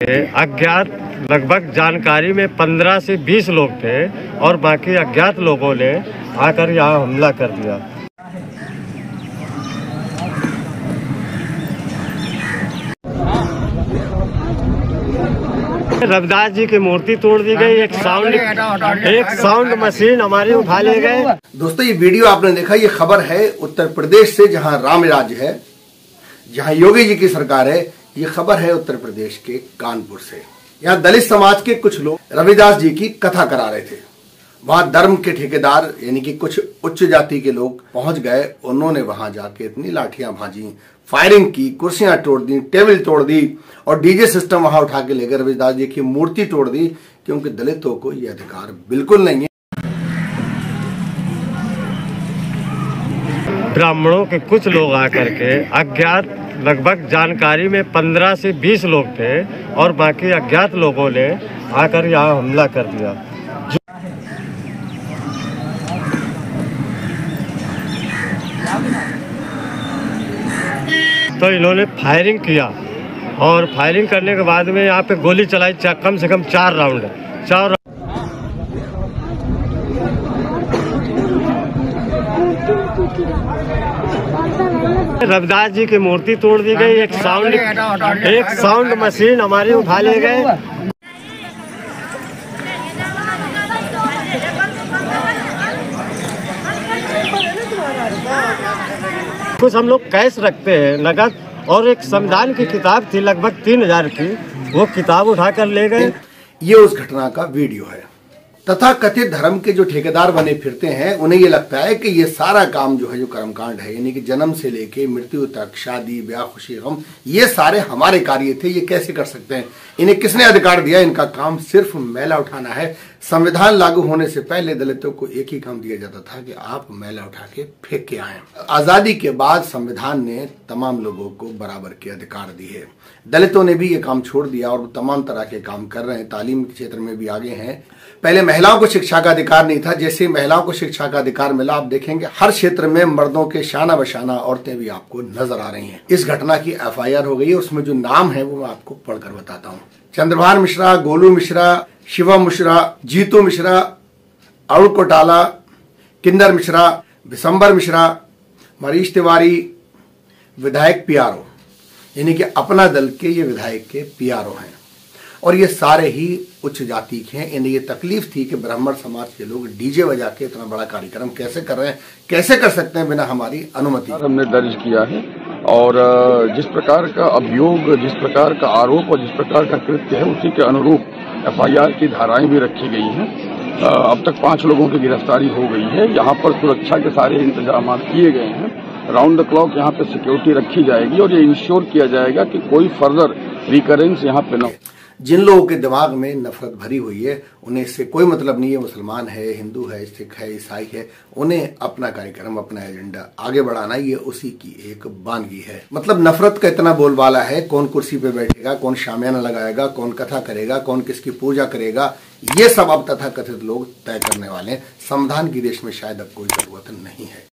अज्ञात लगभग जानकारी में 15 से 20 लोग थे और बाकी अज्ञात लोगों ने आकर यहाँ हमला कर दिया। रविदास जी की मूर्ति तोड़ दी गई, एक साउंड एक साउंड मशीन हमारी उठा ले गए। दोस्तों, ये वीडियो आपने देखा, ये खबर है उत्तर प्रदेश से, जहाँ राम राज्य है, जहाँ योगी जी की सरकार है ये खबर है उत्तर प्रदेश के कानपुर से। यहाँ दलित समाज के कुछ लोग रविदास जी की कथा करा रहे थे। वहाँ धर्म के ठेकेदार, यानी कि कुछ उच्च जाति के लोग पहुँच गए। उन्होंने वहाँ जाके इतनी लाठियाँ भाजी, फायरिंग की, कुर्सियाँ तोड़ दी, टेबल तोड़ दी और डीजे सिस्टम वहाँ उठा के लेकर रविदास जी की मूर्ति तोड़ दी, क्योंकि दलितों को यह अधिकार बिल्कुल नहीं है। ब्राह्मणों के कुछ लोग आकर के अज्ञात लगभग जानकारी में 15 से 20 लोग थे और बाकी अज्ञात लोगों ने आकर यहाँ हमला कर दिया। तो इन्होंने फायरिंग किया और फायरिंग करने के बाद में यहाँ पे गोली चलाई कम से कम चार राउंड, चार रविदास जी की मूर्ति तोड़ दी गई, एक साउंड एक साउंड मशीन हमारी उठा ले गए। कुछ हम लोग कैश रखते हैं, नगद, और एक संविधान की किताब थी लगभग तीन हज़ार की, वो किताब उठा कर ले गए। ये उस घटना का वीडियो है। तथा कथित धर्म के जो ठेकेदार बने फिरते हैं, उन्हें ये लगता है कि ये सारा काम जो है, जो कर्मकांड है, यानी कि जन्म से लेके मृत्यु तक, शादी, ब्याह, खुशी, गम, ये सारे हमारे कार्य थे, ये कैसे कर सकते हैं? इन्हें किसने अधिकार दिया? इनका काम सिर्फ़ मैला उठाना है। संविधान लागू होने से पहले दलितों को एक ही काम दिया जाता था कि आप मैला उठा के फेंक के आए। आज़ादी के बाद संविधान ने तमाम लोगों को बराबर के अधिकार दिए दलितों ने भी ये काम छोड़ दिया और तमाम तरह के काम कर रहे हैं। तालीम के क्षेत्र में भी आगे हैं। पहले महिलाओं को शिक्षा का अधिकार नहीं था। जैसे महिलाओं को शिक्षा का अधिकार मिला, आप देखेंगे हर क्षेत्र में मर्दों के शाना बशाना औरतें भी आपको नज़र आ रही हैं। इस घटना की एफआईआर हो गई है। उसमें जो नाम है वो मैं आपको पढ़कर बताता हूँ। चंद्रभान मिश्रा, गोलू मिश्रा शिवा मिश्रा, जीतू मिश्रा, अरुण कोटाला मिश्रा विशंबर मिश्रा, मरीश तिवारी, विधायक पीआरओ। यानी कि अपना दल के ये विधायक के पीआरओ हैं। और ये सारे ही उच्च जाति के हैं। इन्हें ये तकलीफ़ थी कि ब्राह्मण समाज के लोग डीजे बजा के इतना बड़ा कार्यक्रम कैसे कर रहे हैं, कैसे कर सकते हैं बिना हमारी अनुमति हमने दर्ज किया है। और, जिस प्रकार का अभियोग, जिस प्रकार का आरोप और जिस प्रकार का कृत्य है, उसी के अनुरूप एफआईआर की धाराएँ भी रखी गई हैं। अब तक पाँच लोगों की गिरफ्तारी हो गई है। यहाँ पर सुरक्षा के सारे इंतज़ाम किए गए हैं। राउंड द क्लॉक यहाँ पर सिक्योरिटी रखी जाएगी और ये इंश्योर किया जाएगा कि कोई फर्दर रिकरेंस यहाँ पे न जिन लोगों के दिमाग में नफरत भरी हुई है, उन्हें इससे कोई मतलब नहीं है मुसलमान है, हिंदू है, सिख है, ईसाई है, उन्हें अपना कार्यक्रम, अपना एजेंडा आगे बढ़ाना ये उसी की एक बानगी है। मतलब नफरत का इतना बोलबाला है, कौन कुर्सी पे बैठेगा, कौन शामियाना लगाएगा, कौन कथा करेगा, कौन किसकी पूजा करेगा, ये सब अब तथा कथित लोग तय करने वाले संविधान की देश में शायद अब कोई ज़रूरत नहीं है।